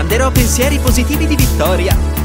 manderò pensieri positivi di vittoria.